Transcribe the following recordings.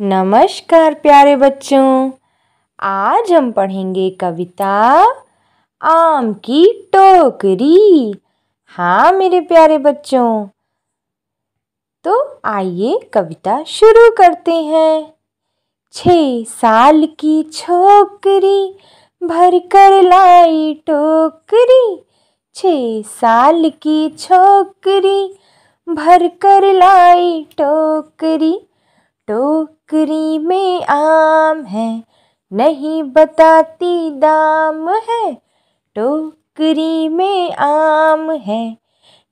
नमस्कार प्यारे बच्चों। आज हम पढ़ेंगे कविता आम की टोकरी। हाँ मेरे प्यारे बच्चों। तो आइए कविता शुरू करते हैं। छ साल की छोकरी भर कर लाई टोकरी। छ साल की छोकरी भर कर लाई टोकरी। टोकरी में आम है, नहीं बताती दाम है। टोकरी में आम है,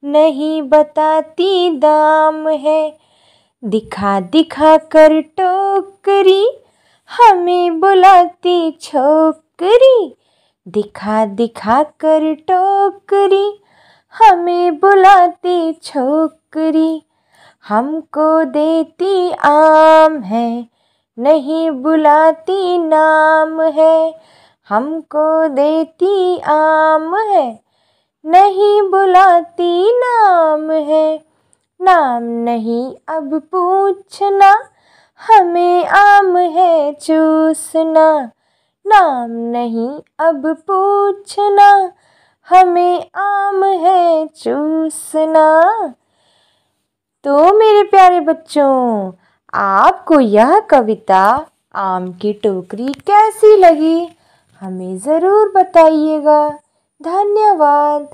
नहीं बताती दाम है। दिखा दिखा कर टोकरी, हमें बुलाती छोकरी। दिखा दिखा कर टोकरी, हमें बुलाती छोकरी। हमको देती आम है, नहीं बुलाती नाम है। हमको देती आम है, नहीं बुलाती नाम है। नाम नहीं अब पूछना, हमें आम है चूसना। नाम नहीं अब पूछना, हमें आम है चूसना। तो मेरे प्यारे बच्चों, आपको यह कविता आम की टोकरी कैसी लगी? हमें ज़रूर बताइएगा। धन्यवाद।